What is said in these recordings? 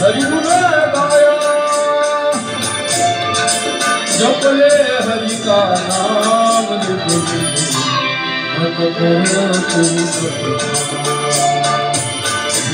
هري ڏايا هري ڳالهه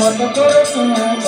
मत कर tor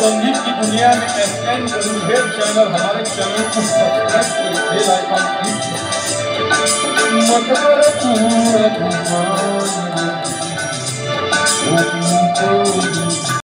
संगीत की दुनिया में एस एन गुरुदेव चैनल हमारे चैनल को सब्सक्राइब करें बेल आइकन क्लिक कर। पूरा